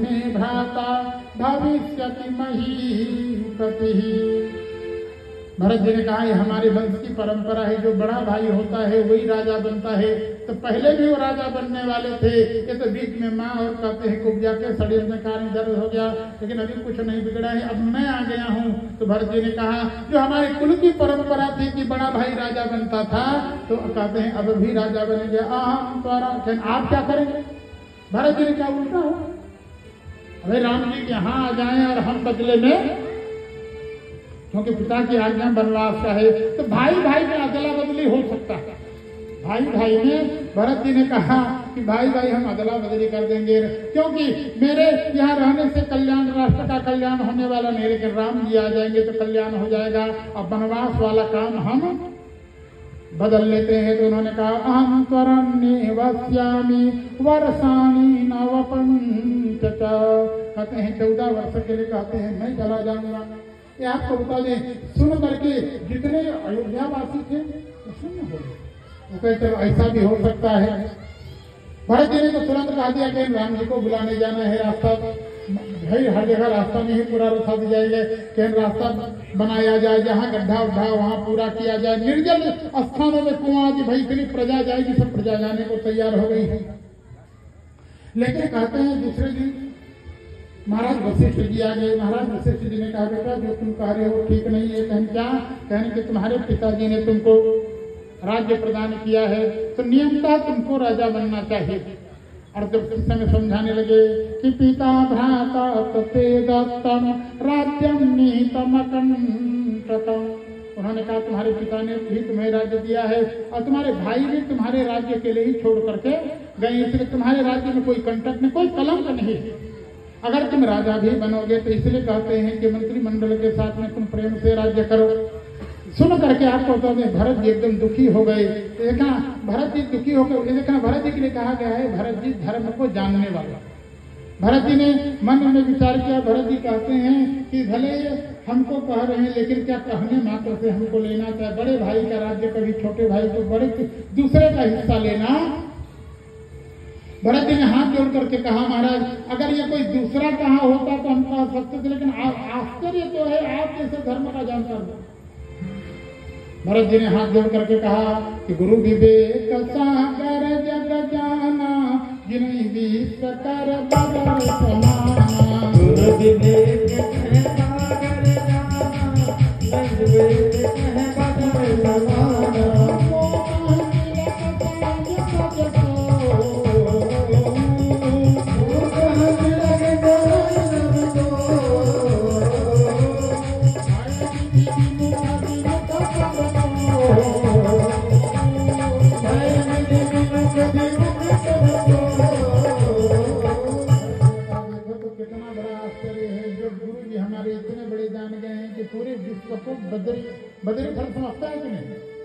मे भ्राता जी ने कहा हमारे वंश की परंपरा है, जो बड़ा भाई होता है, वही राजा बनता है। तो पहले भी वो राजा बनने वाले थे। ये तो बीच में माँ और कहते हैं, कुब्जा के शरीर में कारण दर्द हो गया, लेकिन अभी कुछ नहीं बिगड़ा है, अब मैं आ गया हूँ। तो भरत जी ने कहा, जो हमारे कुल की परंपरा थी कि बड़ा भाई राजा बनता था तो कहते हैं, अब भी राजा बनेंगे आम द्वारा आप क्या करेंगे? भरत जी ने क्या उल्टा हो अरे राम जी, यहाँ आ जाए और हम बदले में, क्योंकि पिता की आज्ञा वनवास का है तो भाई भाई में अदला बदली हो सकता है। भाई भाई में भरत जी ने कहा कि भाई भाई हम अदला बदली कर देंगे। क्योंकि मेरे यहाँ रहने से कल्याण, राष्ट्र का कल्याण होने वाला नहीं, लेकिन राम जी आ जाएँगे तो कल्याण हो जाएगा। और वनवास वाला काम हम बदल लेते हैं तो उन्होंने कहा अहम त्वरण्य वस्यामी वर्षाणी नवपंच कहते हैं, चौदह वर्ष के लिए कहते हैं, मैं चला जाऊँगा। ये आपको बता दें, सुन करके जितने अयोध्या वासी थे, वो शून्य हो गए। वो कहते ऐसा भी हो सकता है। भरत जी ने तो तुरंत कहा दिया कि राम जी को बुलाने जाना है रास्ता। भाई, हर जगह रास्ता में ही पूरा रखा दी जाएगा। कहीं रास्ता बनाया जाए, जहाँ गड्ढा उड्ढा वहाँ पूरा किया जाए। निर्जल स्थानों में कुआँ की भाई, इतनी प्रजा जाएगी, सब प्रजा जाने को तैयार हो गई है। लेकिन कहते हैं, दूसरे दिन महाराज वशिष्ठ जी आ गए महाराज वशिष्ठ जी ने कहा, बेटा, जो तुम कह रहे हो ठीक नहीं है, कहीं क्या? कहने कि तुम्हारे पिताजी ने तुमको राज्य प्रदान किया है तो नियमता तुमको राजा बनना चाहिए। और जब उस समय समझाने लगे कि पिता भ्राता दत्तम राज्यम नीतम उन्होंने कहा, तुम्हारे पिता ने भी तुम्हें राज्य दिया है और तुम्हारे भाई भी तुम्हारे राज्य के लिए ही छोड़ करके गए, इसलिए तुम्हारे राज्य में कोई कंटक नहीं, कोई कलंक नहीं है। अगर तुम राजा भी बनोगे तो इसलिए कहते हैं कि मंत्रिमंडल के साथ में तुम प्रेम से राज्य करो। सुन करके आपको दें भरत जी एकदम दुखी हो गए। देखा भरत जी दुखी हो गए। देखा भरत जी के लिए कहा गया है, भरत जी धर्म को जानने वाला। भरत जी ने मन में विचार किया। भरत जी कहते हैं कि भले हमको कह रहे हैं, लेकिन क्या कहने मात्र से हमको लेना? चाहे बड़े भाई का राज्य, कभी छोटे भाई को, बड़े दूसरे का हिस्सा लेना जी ने हाथ जोड़ करके कहा, महाराज, अगर ये कोई दूसरा कहा होता तो हम कह सकते थे, लेकिन आश्चर्य तो है, आप जैसे धर्म का जानकर भरत जी ने हाथ जोड़ करके कहा कि गुरु विवेक सागर जग जाना, जिन्हें विश्व कर जाना विवेक बदल समाना आश्चर्य है। जो गुरु जी हमारे इतने बड़े जान गए हैं कि पूरे विश्व को बदरी बदरी फल समझता है कि नहीं?